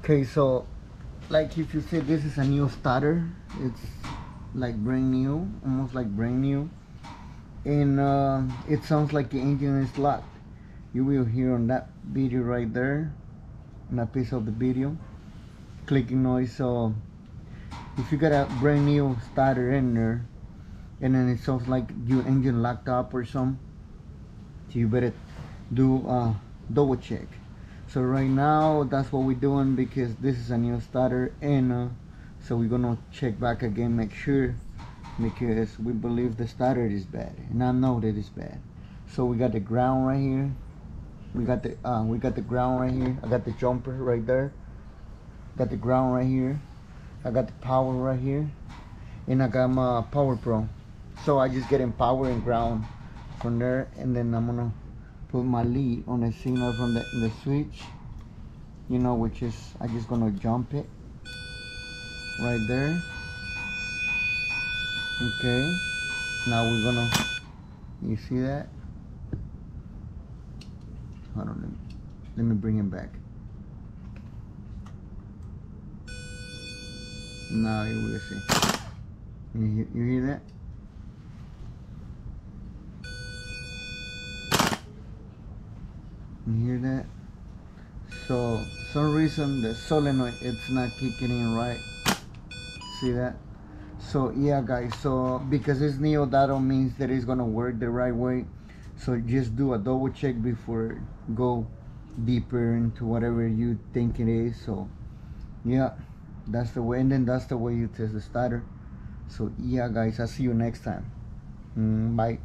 Okay, so like if you say this is a new starter, it's like brand new, almost like brand new. And uh, it sounds like the engine is locked. You will hear on that video right there, in that piece of the video, clicking noise. So if you got a brand new starter in there, and then it sounds like your engine locked up or something, so you better do a double check so right now that's what we're doing because this is a new starter and uh, so we're gonna check back again make sure because we believe the starter is bad and I know that it's bad. So we got the ground right here. We got the uh, we got the ground right here. I got the jumper right there. Got the ground right here. I got the power right here. And I got my Power Probe. So I just get in power and ground from there and then I'm gonna put my lead on the signal from the, the switch you know which is I just gonna jump it right there. Okay now we're gonna you see that? Hold on let me, let me bring it back. Now you will see. You, you hear that You hear that? So some reason the solenoid it's not kicking in right. See that? So yeah guys, so because it's neo that don't means that it's gonna work the right way. So just do a double check before go deeper into whatever you think it is. So yeah, that's the way and then that's the way you test the starter. So yeah guys, I'll see you next time. Mm, bye.